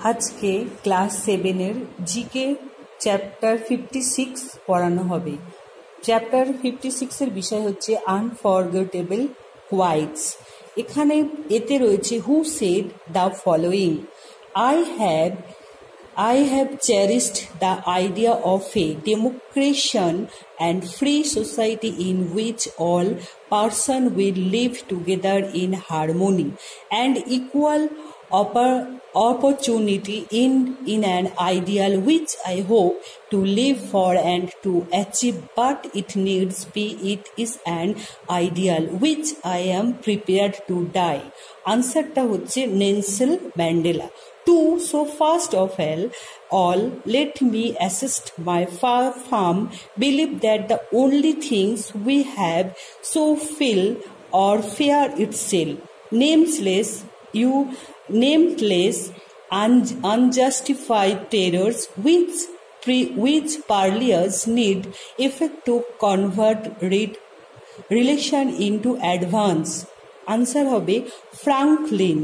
আজকে ক্লাস সেভেনের GK chapter fifty six পড়ানো হবে। চ্যাপ্টার ফিফটি সিক্সের বিষয় হচ্ছে আনফরগেটেবল কোয়াইটস এখানে এতে রয়েছে who said the following I have I have cherished the idea of a democratic and free society in which all person will live together in harmony and equal opportunity in, in an ideal which I hope to live for and to achieve, but it needs be it is an ideal which I am prepared to die. আনসারটা হচ্ছে Nelson Mandela two so first of all, all let me assist my far farm believe that the only things we have so fill or fear itself nameless you nameless un- unjustified terrors which pre- which parliers need effect to convert rid relation into advance answer হবে Franklin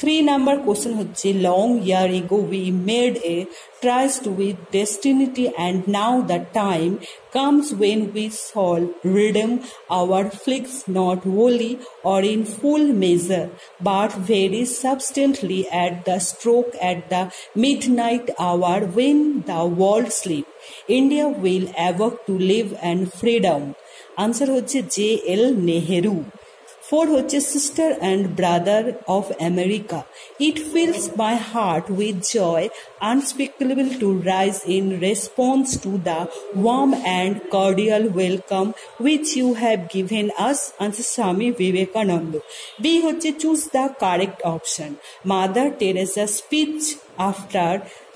three number question হচ্ছে long ইয়ার এগো we made a trust with ডেস্টিনিটি and now the time comes when we shall redeem our flicks not wholly or in full measure, but very substantially at the stroke at the midnight hour when the world sleep. India will awake to live and freedom. Answer হচ্ছে J L Nehru four হচ্ছে sister and brother of America it feels my heart with joy আনস্পিকেবল to rise in response to the warm and cordial welcome which you have given us answer Swami Vivekananda B হচ্ছে choose the correct option mother Teresa speech after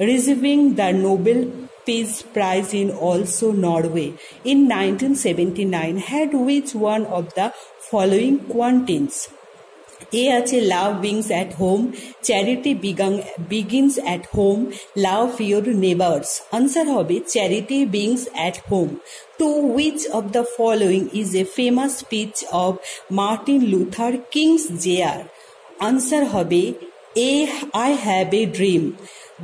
receiving the Nobel Peace Prize in Oslo Norway in 1979 had which one of the following quantities? A. Love wings at home, charity begun, begins at home, love your neighbors. Answer hobby, charity begins at home. To which of the following is a famous speech of Martin Luther King's Jr. Answer hobby, a, I Have a Dream.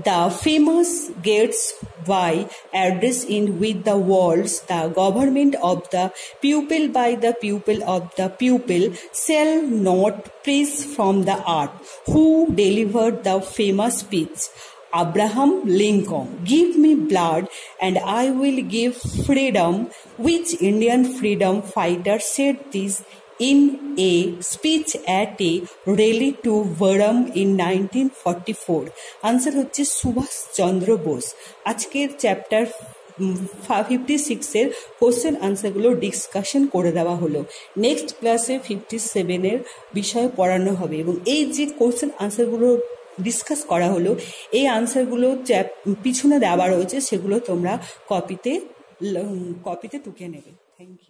The famous Gates Y address in with the walls, the government of the pupil by the pupil of the pupil shall not praise from the art. Who delivered the famous speech? Abraham Lincoln. Give me blood and I will give freedom. Which Indian freedom fighter said this in a speech at a rally to Varam in 1944. Answer হচ্ছে সুভাষ চন্দ্র বোস। আজকের chapter fifty সিক্সের question আনসারগুলো discussion করে দেওয়া হলো। Next ক্লাসে fifty সেভেনের বিষয় পড়ানো হবে এবং এই যে কোশ্চেন আনসারগুলো ডিসকাস করা হলো, এই আনসারগুলো পিছনে দেওয়া রয়েছে, সেগুলো তোমরা কপিতে কপিতে টুকে নেবে। Thank you